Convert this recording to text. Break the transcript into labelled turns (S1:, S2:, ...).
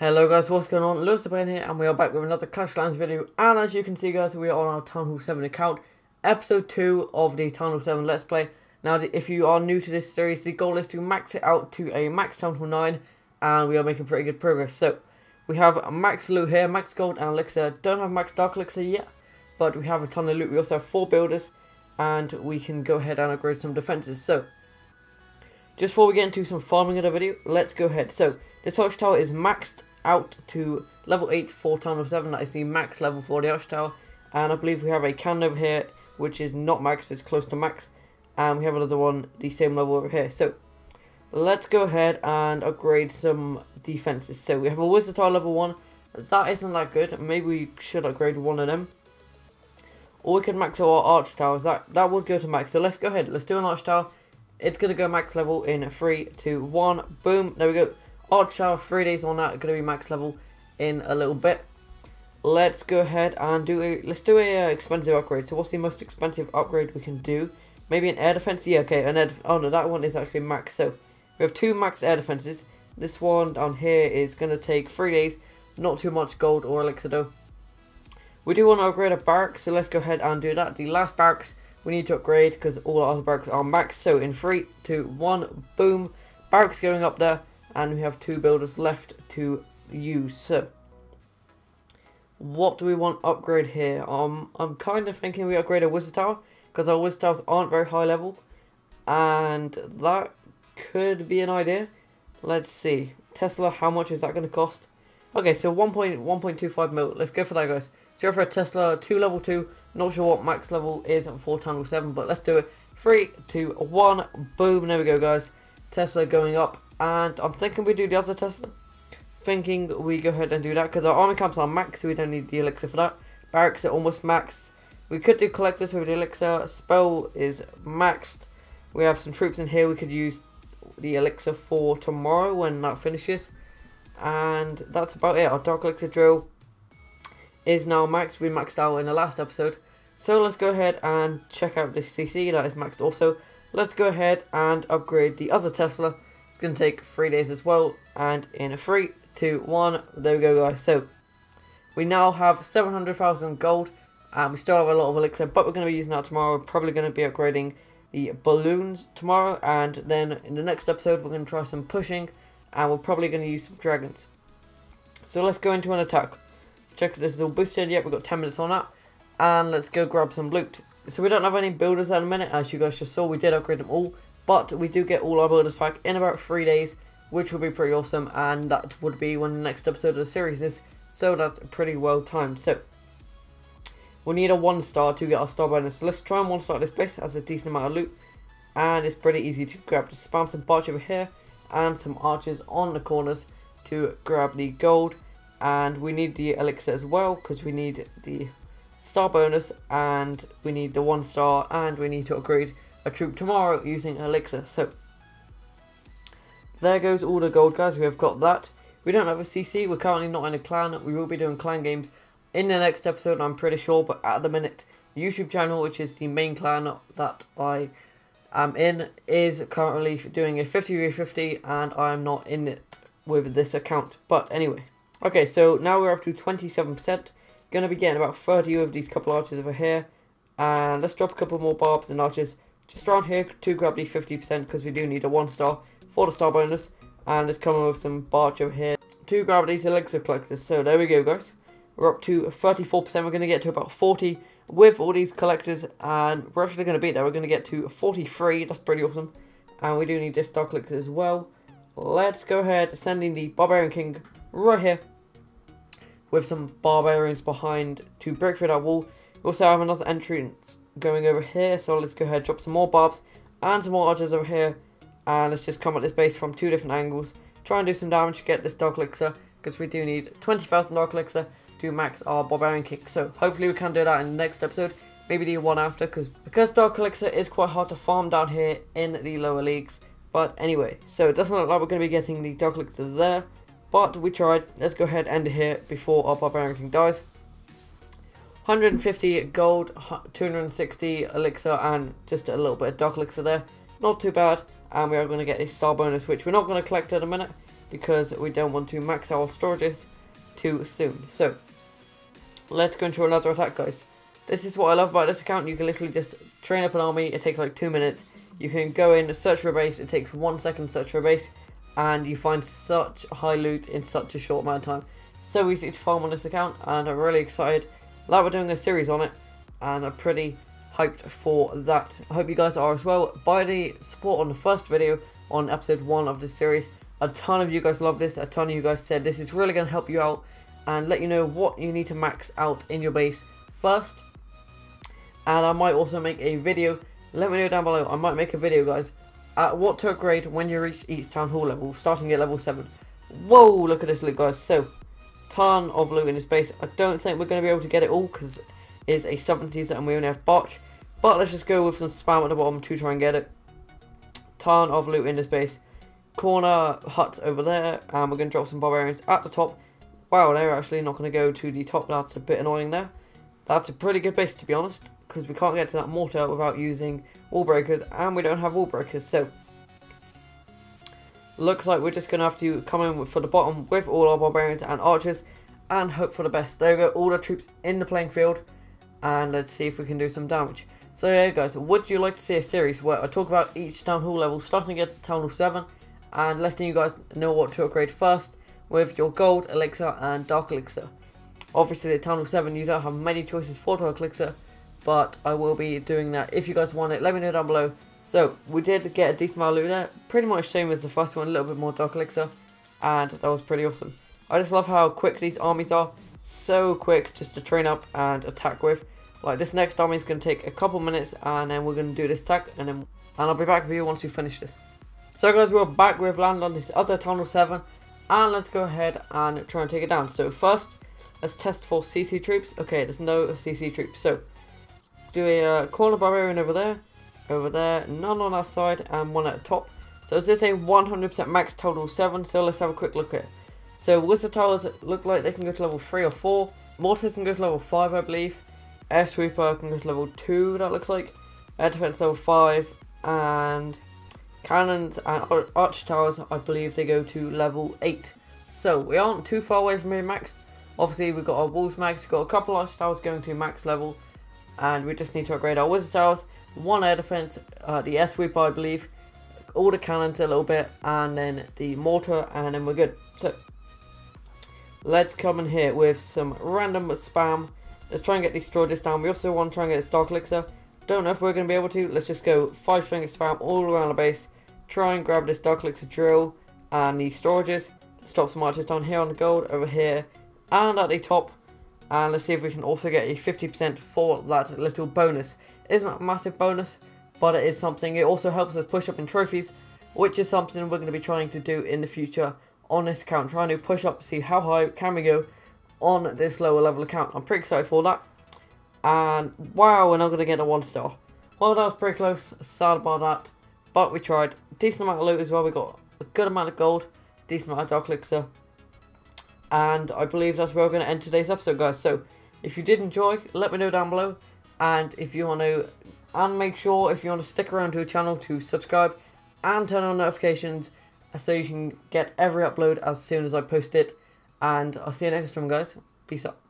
S1: Hello guys, what's going on? Lewis the here and we are back with another Clash Clans video and as you can see guys, we are on our Town Hall 7 account, episode 2 of the Town Hall 7 Let's Play. Now if you are new to this series, the goal is to max it out to a max Town Hall 9 and we are making pretty good progress. So, we have max loot here, max gold and elixir, don't have max dark elixir yet, but we have a ton of loot. We also have 4 builders and we can go ahead and upgrade some defences. So, just before we get into some farming of the video, let's go ahead. So, this Archer Tower is maxed out to level 8 for Town Hall 7. That is the max level for the Archer Tower. And I believe we have a cannon over here, which is not max, but it's close to max. And we have another one, the same level over here. So, let's go ahead and upgrade some defenses. So, we have a Wizard Tower level 1. That isn't that good. Maybe we should upgrade one of them. Or we could max out our Archer Towers. That, that would go to max. So, let's go ahead. Let's do an Archer Tower. It's going to go max level in 3, 2, 1. Boom. There we go. Archer Tower, three days on that, going to be max level in a little bit. Let's go ahead and do a, let's do a uh, expensive upgrade. So what's the most expensive upgrade we can do? Maybe an air defense? Yeah, okay, an air, oh no, that one is actually max. So we have two max air defenses. This one down here is going to take three days, not too much gold or elixir though. We do want to upgrade a barrack, so let's go ahead and do that. The last barracks we need to upgrade because all our other barracks are max. So in three, two, one, boom, barracks going up there and we have two builders left to use. So, what do we want upgrade here? Um, I'm kind of thinking we upgrade a wizard tower because our wizard towers aren't very high level, and that could be an idea. Let's see, Tesla. How much is that going to cost? Okay, so 1.1.25 mil. Let's go for that, guys. Zero for a Tesla, two level two. Not sure what max level is for town hall seven, but let's do it. Three, two, one, boom. There we go, guys. Tesla going up and I'm thinking we do the other Tesla. Thinking we go ahead and do that because our army camps are max, so we don't need the elixir for that. Barracks are almost max. We could do collectors with the elixir. Spell is maxed. We have some troops in here we could use the elixir for tomorrow when that finishes. And that's about it. Our dark elixir drill is now maxed. We maxed out in the last episode. So let's go ahead and check out the CC that is maxed also. Let's go ahead and upgrade the other Tesla it's going to take three days as well. And in a three, two, one, there we go, guys. So we now have 700,000 gold. And we still have a lot of elixir, but we're going to be using that tomorrow. We're probably going to be upgrading the balloons tomorrow. And then in the next episode, we're going to try some pushing. And we're probably going to use some dragons. So let's go into an attack. Check if this is all boosted. Yep, we've got 10 minutes on that. And let's go grab some loot. So we don't have any builders at the minute. As you guys just saw, we did upgrade them all. But we do get all our builders back in about three days, which will be pretty awesome. And that would be when the next episode of the series is. So that's pretty well timed. So we need a one star to get our star bonus. So let's try and one star this base. Has a decent amount of loot. And it's pretty easy to grab. Just spam some barge over here. And some archers on the corners to grab the gold. And we need the elixir as well. Because we need the star bonus. And we need the one star. And we need to upgrade a troop tomorrow using Elixir. So, there goes all the gold, guys. We have got that. We don't have a CC. We're currently not in a clan. We will be doing clan games in the next episode, I'm pretty sure. But at the minute, YouTube channel, which is the main clan that I am in, is currently doing a 50v50, and I'm not in it with this account. But anyway. Okay, so now we're up to 27%. Gonna be getting about 30 of these couple archers over here. And let's drop a couple more barbs and archers just around here to grab the 50% because we do need a 1 star for the star bonus. And it's coming with some over here to grab these elixir collectors. So there we go guys. We're up to 34%. We're going to get to about 40 with all these collectors. And we're actually going to beat that. We're going to get to 43. That's pretty awesome. And we do need this star collector as well. Let's go ahead sending the Barbarian King right here. With some barbarians behind to break through that wall. Also have another entrance going over here. So let's go ahead drop some more barbs and some more archers over here. And let's just come at this base from two different angles. Try and do some damage to get this Dark Elixir. Because we do need 20,000 Dark Elixir to max our Barbarian King. So hopefully we can do that in the next episode. Maybe the one after. Cause, because Dark Elixir is quite hard to farm down here in the lower leagues. But anyway, so it doesn't look like we're going to be getting the Dark Elixir there. But we tried. Let's go ahead and end it here before our Barbarian King dies. 150 gold, 260 elixir, and just a little bit of dark elixir there. Not too bad. And we are going to get a star bonus, which we're not going to collect at a minute. because we don't want to max our storages too soon. So, let's go into another attack, guys. This is what I love about this account. You can literally just train up an army. It takes like two minutes. You can go in, search for a base. It takes one second to search for a base. And you find such high loot in such a short amount of time. So easy to farm on this account. And I'm really excited that we're doing a series on it. And I'm pretty hyped for that. I hope you guys are as well. By the support on the first video on episode 1 of this series. A ton of you guys love this. A ton of you guys said this is really going to help you out. And let you know what you need to max out in your base first and I might also make a video. Let me know down below. I might make a video, guys, at what to upgrade when you reach each town hall level, starting at level 7. Whoa, look at this loot, guys. So, ton of loot in this base. I don't think we're going to be able to get it all because it's a 70s and we only have botch. But let's just go with some spam at the bottom to try and get it. Ton of loot in this base. Corner huts over there, and we're going to drop some barbarians at the top. Wow, they're actually not going to go to the top. That's a bit annoying there. That's a pretty good base, to be honest because we can't get to that mortar without using wall breakers, and we don't have wall breakers, so looks like we're just going to have to come in for the bottom with all our barbarians and archers, and hope for the best. There we go, all the troops in the playing field, and let's see if we can do some damage. So yeah guys, would you like to see a series where I talk about each town hall level, starting at town hall 7, and letting you guys know what to upgrade first with your gold, elixir, and dark elixir. Obviously at town hall 7 you don't have many choices for dark elixir, but I will be doing that. If you guys want it, let me know down below. So, we did get a decent amount of there, pretty much same as the first one, a little bit more Dark Elixir, and that was pretty awesome. I just love how quick these armies are, so quick just to train up and attack with. Like, this next army is going to take a couple minutes, and then we're going to do this attack, and then and I'll be back with you once we finish this. So guys, we're back with land on this other Town Hall 7, and let's go ahead and try and take it down. So first, let's test for CC troops. Okay, there's no CC troops, so do a uh, corner barbarian over there, over there, none on our side, and one at the top. So is this a 100% max total 7? So let's have a quick look at it. So Wizard Towers look like they can go to level 3 or 4. Mortars can go to level 5, I believe. Air Sweeper can go to level 2, that looks like. Air Defense level 5. And Cannons and Archer Towers, I believe they go to level 8. So we aren't too far away from being maxed. Obviously, we've got our walls max, we've got a couple Archer Towers going to max level and we just need to upgrade our wizard towers, one air defense, uh, the S sweep, I believe, all the cannons a little bit, and then the mortar, and then we're good. So let's come in here with some random spam. Let's try and get these storages down. We also want to try and get this dark elixir. Don't know if we're going to be able to. Let's just go five finger spam all around the base. Try and grab this dark elixir drill and the storages. Stop some archers down here on the gold, over here, and at the top and let's see if we can also get a 50% for that little bonus. It isn't a massive bonus, but it is something. It also helps us push up in trophies, which is something we're going to be trying to do in the future on this account. Trying to push up, see how high can we go on this lower level account. I'm pretty excited for that. And wow, we're not going to get a one star. Well, that was pretty close. Sad about that. But we tried. Decent amount of loot as well. We got a good amount of gold. Decent amount of dark elixir. And I believe that's where we're going to end today's episode, guys. So, if you did enjoy, let me know down below. And if you want to, and make sure if you want to stick around to the channel to subscribe and turn on notifications uh, so you can get every upload as soon as I post it. And I'll see you next time, guys. Peace out.